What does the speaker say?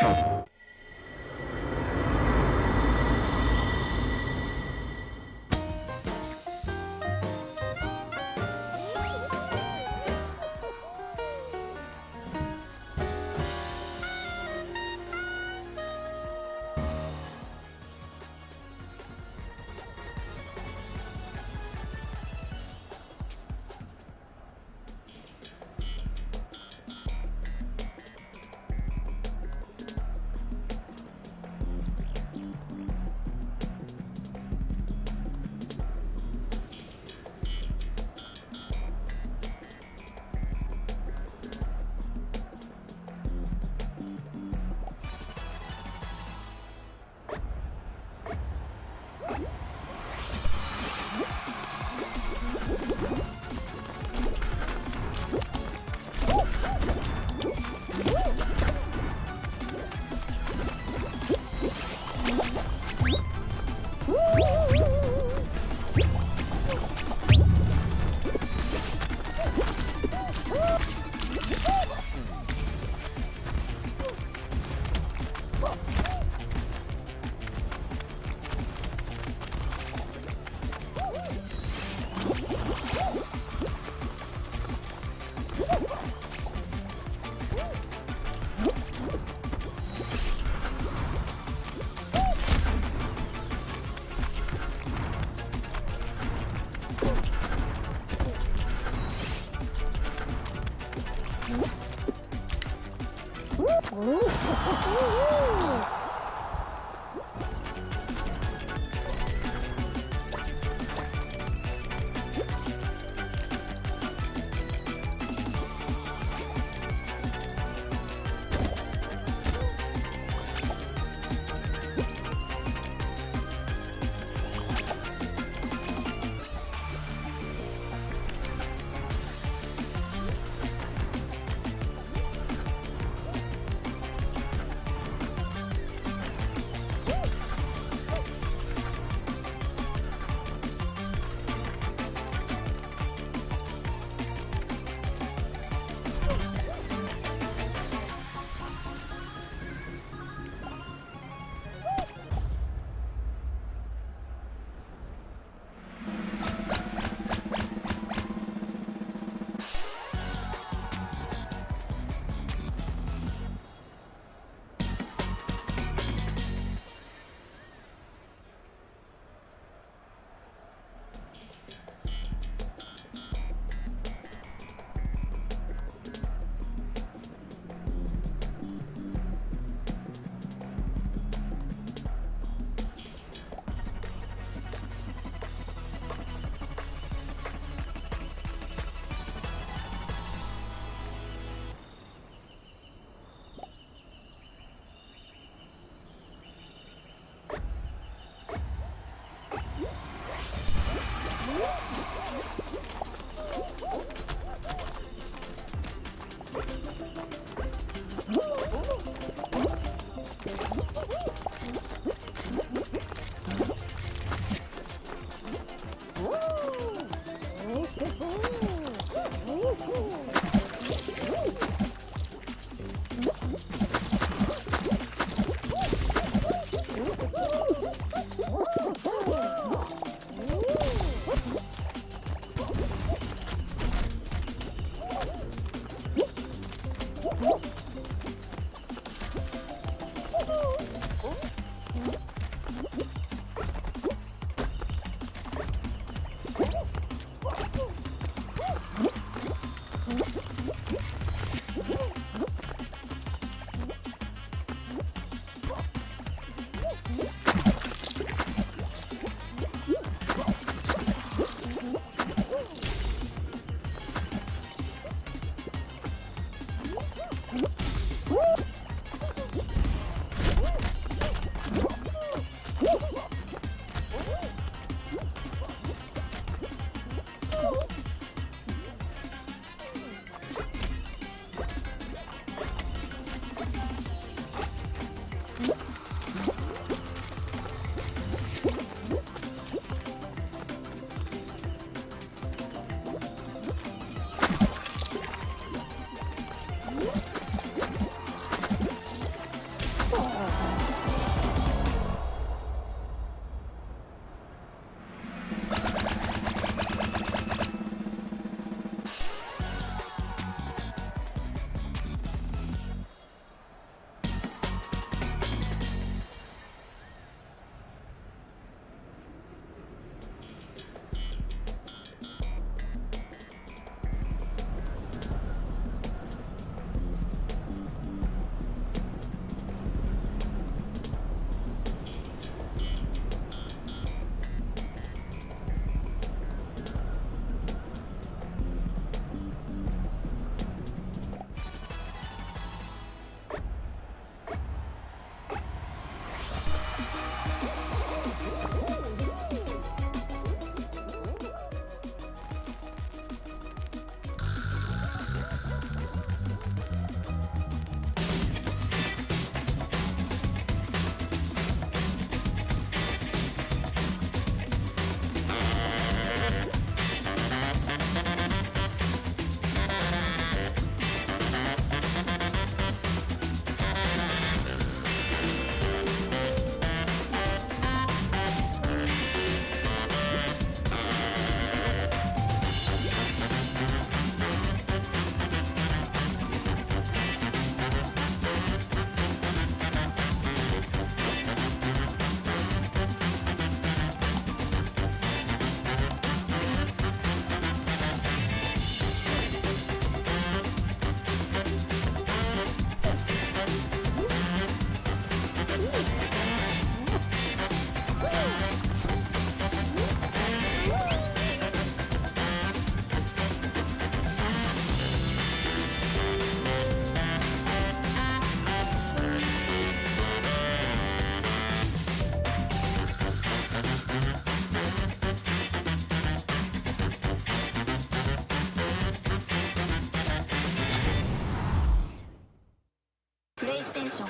you Woo-hoo! you プレイステーション